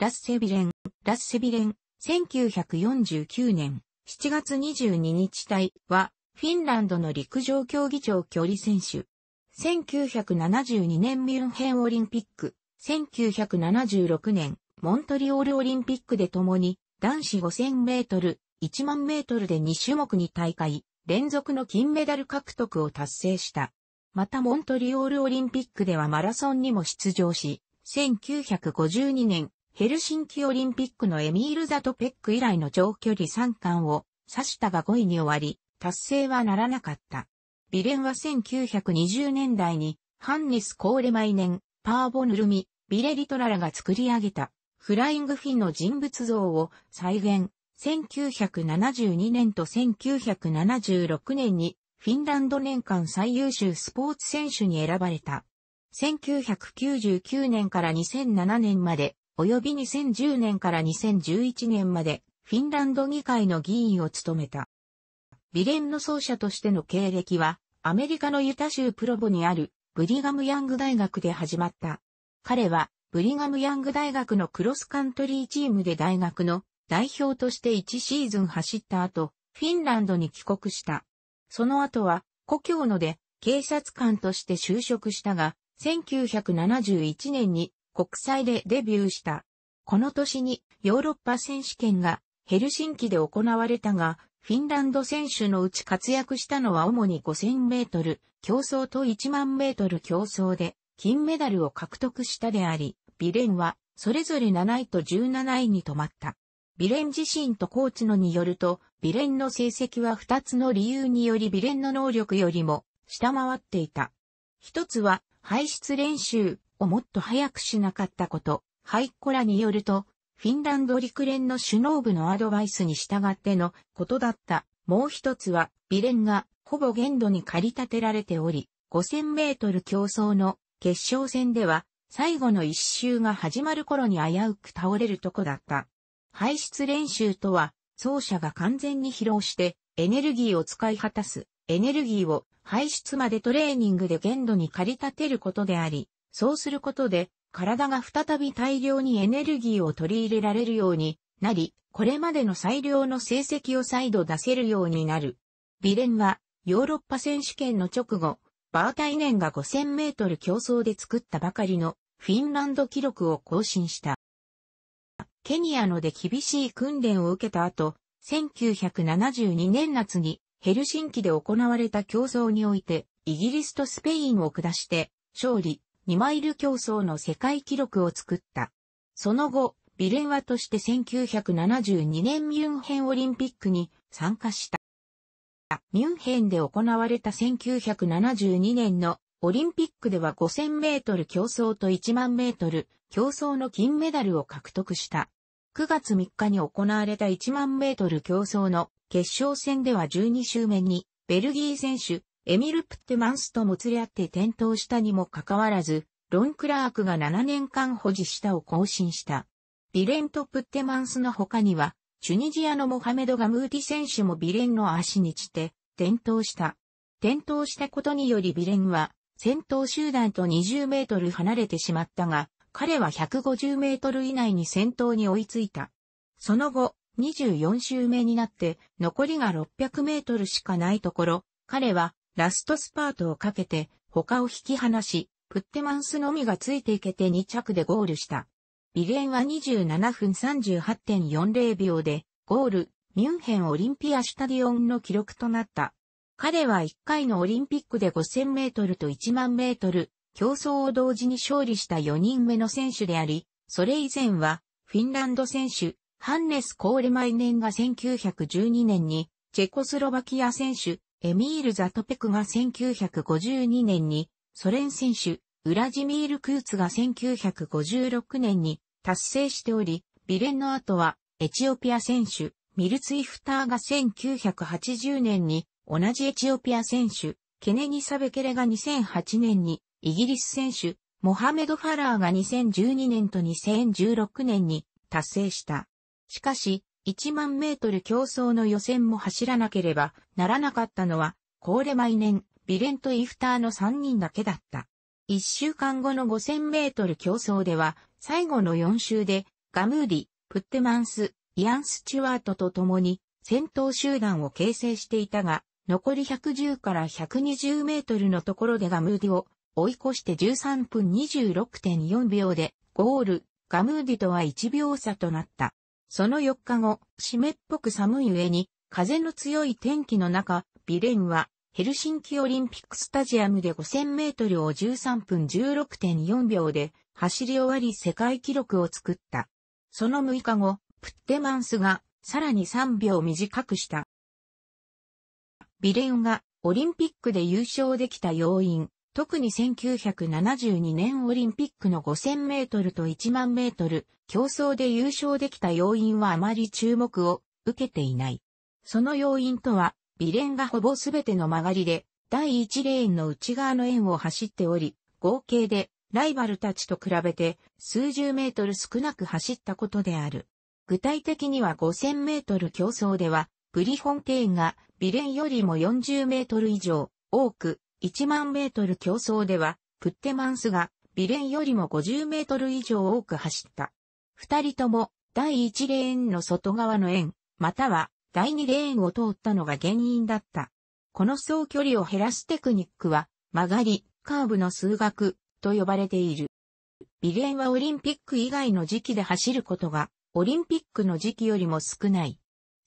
ラッセビレン、ラッセビレン、1949年7月22日隊は、フィンランドの陸上競技場距離選手。1972年ミュンヘンオリンピック、1976年モントリオールオリンピックで共に男子5000メートル、1万メートルで2種目に大会、連続の金メダル獲得を達成した。またモントリオールオリンピックではマラソンにも出場し、1952年ヘルシンキオリンピックのエミール・ザトペック以来の長距離三冠を指したが5位に終わり、達成はならなかった。ビレンは1920年代に、ハンネス・コーレマイネン、パーボヌルミ、ビレリトララが作り上げた、フライングフィンの人物像を再現。1972年と1976年に、フィンランド年間最優秀スポーツ選手に選ばれた。1999年から2007年まで、及び2010年から2011年まで、フィンランド議会の議員を務めた。ビレンの奏者としての経歴は、アメリカのユタ州プロボにあるブリガムヤング大学で始まった。彼は、ブリガムヤング大学のクロスカントリーチームで大学の代表として1シーズン走った後、フィンランドに帰国した。その後は、故郷ので警察官として就職したが、1971年に国際でデビューした。この年にヨーロッパ選手権がヘルシンキで行われたが、フィンランド選手のうち活躍したのは主に5000メートル競争と1万メートル競争で金メダルを獲得したであり、ビレンはそれぞれ7位と17位に止まった。ビレン自身とコーチのによると、ビレンの成績は2つの理由によりビレンの能力よりも下回っていた。一つは排出練習をもっと早くしなかったこと。ハイッコラによると、フィンランド陸連の首脳部のアドバイスに従ってのことだった。もう一つは、ビレンがほぼ限度に駆り立てられており、5000メートル競争の決勝戦では、最後の一周が始まる頃に危うく倒れるとこだった。排出練習とは、走者が完全に疲労してエネルギーを使い果たす、エネルギーを排出までトレーニングで限度に駆り立てることであり、そうすることで体が再び大量にエネルギーを取り入れられるようになり、これまでの最良の成績を再度出せるようになる。ビレンは、ヨーロッパ選手権の直後、バータイネンが5000メートル競争で作ったばかりのフィンランド記録を更新した。ケニアので厳しい訓練を受けた後、1972年夏にヘルシンキで行われた競争において、イギリスとスペインを下して勝利、2マイル競争の世界記録を作った。その後、ビレンワとして1972年ミュンヘンオリンピックに参加した。ミュンヘンで行われた1972年のオリンピックでは5000メートル競争と1万メートル競争の金メダルを獲得した。9月3日に行われた1万メートル競争の決勝戦では12周目にベルギー選手エミル・プッテマンスともつれ合って転倒したにもかかわらず、ロン・クラークが7年間保持したを更新した。ビレンとプッテマンスの他には、チュニジアのモハメド・ガムーティ選手もビレンの足にちて転倒した。転倒したことによりビレンは先頭集団と20メートル離れてしまったが、彼は150メートル以内に先頭に追いついた。その後、24周目になって残りが600メートルしかないところ、彼はラストスパートをかけて他を引き離し、プッテマンスのみがついていけて2着でゴールした。ビレンは27分38.40秒でゴール、ミュンヘンオリンピアシュタディオンの記録となった。彼は1回のオリンピックで5000メートルと1万メートル競争を同時に勝利した4人目の選手であり、それ以前はフィンランド選手、ハンネス・コーレマイネンが1912年にチェコスロバキア選手、エミール・ザトペクが1952年に、ソ連選手、ウラジミール・クーツが1956年に達成しており、ビレンの後は、エチオピア選手、ミルツイフターが1980年に、同じエチオピア選手、ケネニ・サベケレが2008年に、イギリス選手、モハメド・ファラーが2012年と2016年に達成した。しかし、1万メートル競争の予選も走らなければならなかったのは、コーレマイネン、ビレント・イフターの3人だけだった。1週間後の5000メートル競争では、最後の4周で、ガムーディ、プッテマンス、イアン・スチュワートと共に戦闘集団を形成していたが、残り110から120メートルのところでガムーディを追い越して13分26.4秒でゴール、ガムーディとは1秒差となった。その4日後、湿っぽく寒い上に、風の強い天気の中、ビレンはヘルシンキオリンピックスタジアムで5000メートルを13分16.4秒で走り終わり世界記録を作った。その6日後、プッテマンスがさらに3秒短くした。ビレンがオリンピックで優勝できた要因、特に1972年オリンピックの5000メートルと1万メートル競争で優勝できた要因はあまり注目を受けていない。その要因とは、ビレンがほぼすべての曲がりで、第1レーンの内側の円を走っており、合計でライバルたちと比べて数十メートル少なく走ったことである。具体的には5000メートル競争では、ブリフォンテーンがビレンよりも40メートル以上多く、1万メートル競争では、プッテマンスがビレンよりも50メートル以上多く走った。二人とも第1レーンの外側の円、または第2レーンを通ったのが原因だった。この総距離を減らすテクニックは曲がり、カーブの数学と呼ばれている。ビレンはオリンピック以外の時期で走ることがオリンピックの時期よりも少ない。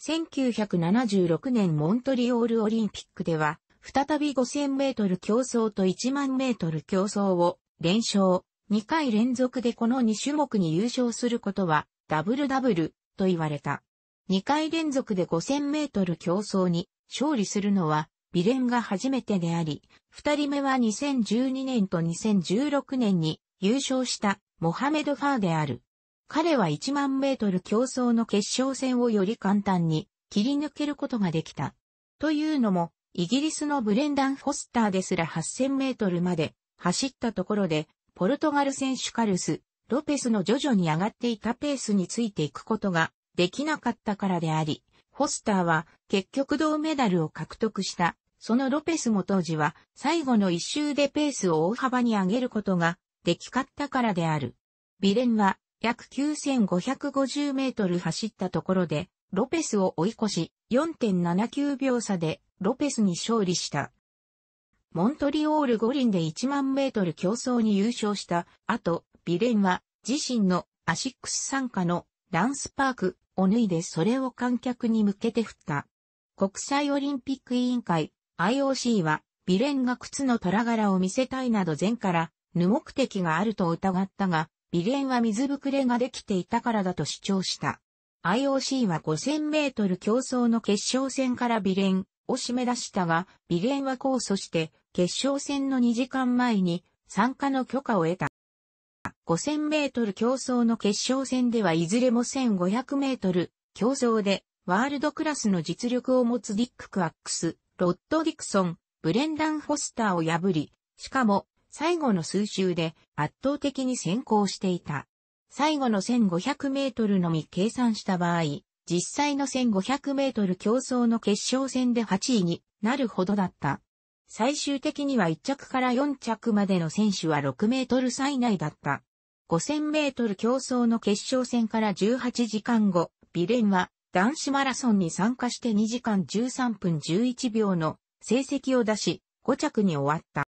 1976年モントリオールオリンピックでは、再び5000メートル競争と1万メートル競争を連勝。2回連続でこの2種目に優勝することはダブルダブルと言われた。2回連続で5000メートル競争に勝利するのはビレンが初めてであり、2人目は2012年と2016年に優勝したモハメド・ファーである。彼は1万メートル競争の決勝戦をより簡単に切り抜けることができた。というのも、イギリスのブレンダン・フォスターですら8000メートルまで走ったところで、ポルトガル選手カルス、ロペスの徐々に上がっていたペースについていくことができなかったからであり、フォスターは結局銅メダルを獲得した。そのロペスも当時は最後の一周でペースを大幅に上げることができかったからである。ビレンは約9550メートル走ったところで、ロペスを追い越し、4.79秒差でロペスに勝利した。モントリオール五輪で1万メートル競争に優勝した後、ビレンは自身のアシックス参加のランスパークを脱いでそれを観客に向けて振った。国際オリンピック委員会 IOC はビレンが靴の虎柄を見せたいなど前から無目的があると疑ったが、ビレンは水ぶくれができていたからだと主張した。IOC は5000メートル競争の決勝戦からビレンを締め出したが、ビレンは控訴して決勝戦の2時間前に参加の許可を得た。5000メートル競争の決勝戦ではいずれも1500メートル競争でワールドクラスの実力を持つディック・クワックス、ロッド・ディクソン、ブレンダン・フォスターを破り、しかも最後の数周で圧倒的に先行していた。最後の1500メートルのみ計算した場合、実際の1500メートル競争の決勝戦で8位になるほどだった。最終的には1着から4着までの選手は6メートル差以内だった。5000メートル競争の決勝戦から18時間後、ビレンは男子マラソンに参加して2時間13分11秒の成績を出し、5着に終わった。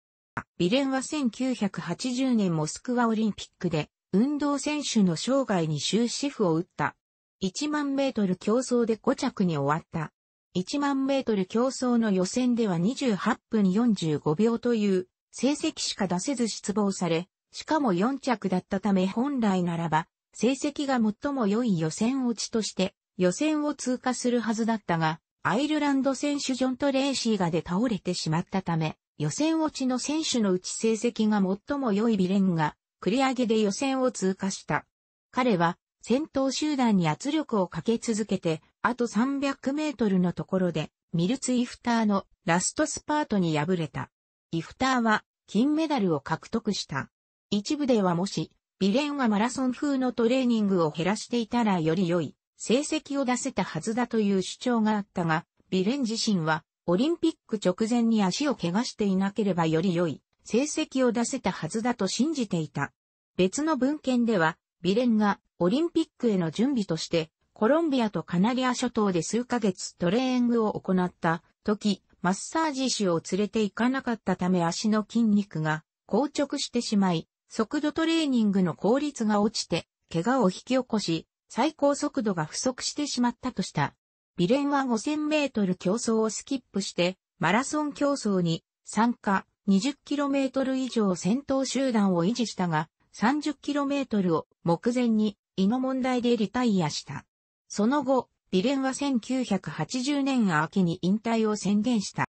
ビレンは1980年モスクワオリンピックで運動選手の生涯に終止符を打った。1万メートル競争で5着に終わった。1万メートル競争の予選では28分45秒という成績しか出せず失望され、しかも4着だったため本来ならば、成績が最も良い予選落ちとして予選を通過するはずだったが、アイルランド選手ジョン・トレーシーがで倒れてしまったため、予選落ちの選手のうち成績が最も良いビレンが、繰り上げで予選を通過した。彼は、先頭集団に圧力をかけ続けて、あと300メートルのところで、ミルツ・イフターのラストスパートに敗れた。イフターは、金メダルを獲得した。一部ではもし、ビレンはマラソン風のトレーニングを減らしていたらより良い成績を出せたはずだという主張があったが、ビレン自身はオリンピック直前に足を怪我していなければより良い成績を出せたはずだと信じていた。別の文献では、ビレンがオリンピックへの準備として、コロンビアとカナリア諸島で数ヶ月トレーニングを行った時、マッサージ師を連れて行かなかったため足の筋肉が硬直してしまい、速度トレーニングの効率が落ちて、怪我を引き起こし、最高速度が不足してしまったとした。ビレンは5000メートル競争をスキップして、マラソン競争に参加、20km 以上先頭集団を維持したが、30km を目前に胃の問題でリタイアした。その後、ビレンは1980年秋に引退を宣言した。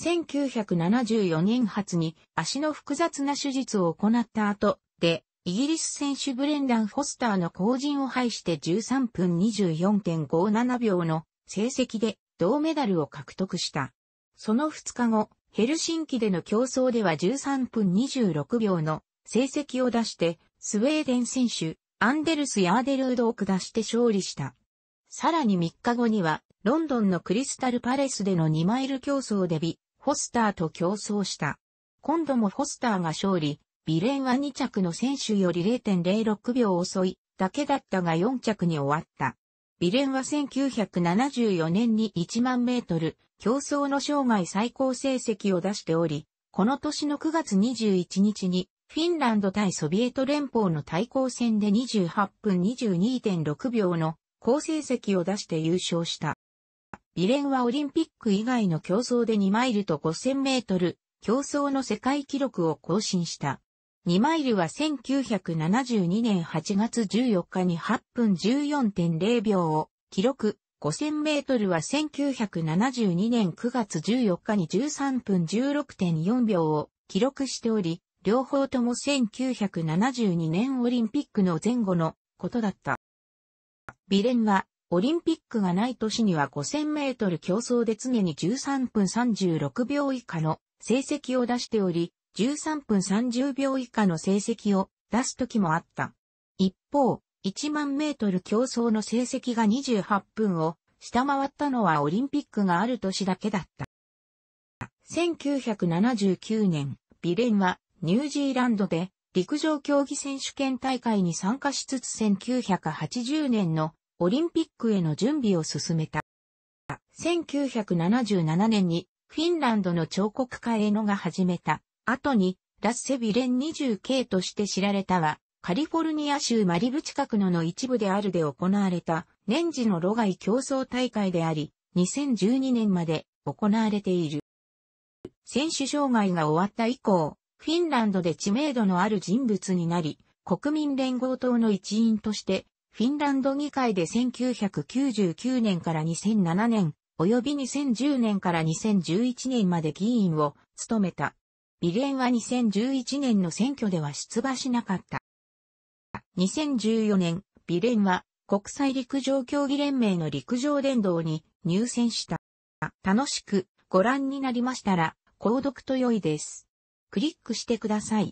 1974年初に足の複雑な手術を行った後で、イギリス選手ブレンダン・フォスターの後陣を排して13分24.57秒の成績で銅メダルを獲得した。その2日後、ヘルシンキでの競争では13分26秒の成績を出して、スウェーデン選手、アンデルス・ヤーデルードを下して勝利した。さらに3日後には、ロンドンのクリスタルパレスでの2マイル競争でビ、フォスターと競争した。今度もフォスターが勝利、ビレンは2着の選手より0.06秒遅いだけだったが4着に終わった。ビレンは1974年に1万メートル競争の生涯最高成績を出しており、この年の9月21日にフィンランド対ソビエト連邦の対抗戦で28分22.6秒の好成績を出して優勝した。ビレンはオリンピック以外の競争で2マイルと5000メートル、競争の世界記録を更新した。2マイルは1972年8月14日に8分14.0秒を記録。5000メートルは1972年9月14日に13分16.4秒を記録しており、両方とも1972年オリンピックの前後のことだった。ビレンはオリンピックがない年には5000メートル競争で常に13分36秒以下の成績を出しており、13分30秒以下の成績を出す時もあった。一方、1万メートル競争の成績が28分を下回ったのはオリンピックがある年だけだった。1979年、ビレンはニュージーランドで陸上競技選手権大会に参加しつつ1980年のオリンピックへの準備を進めた。1977年にフィンランドの彫刻家へのが始めた後にラッセビレン 20K として知られたはカリフォルニア州マリブ近くのの一部であるで行われた年次の路外競争大会であり、2012年まで行われている。選手障害が終わった以降、フィンランドで知名度のある人物になり、国民連合党の一員としてフィンランド議会で1999年から2007年、及び2010年から2011年まで議員を務めた。ビレンは2011年の選挙では出馬しなかった。2014年、ビレンは国際陸上競技連盟の陸上伝道に入選した。楽しくご覧になりましたら、購読と良いです。クリックしてください。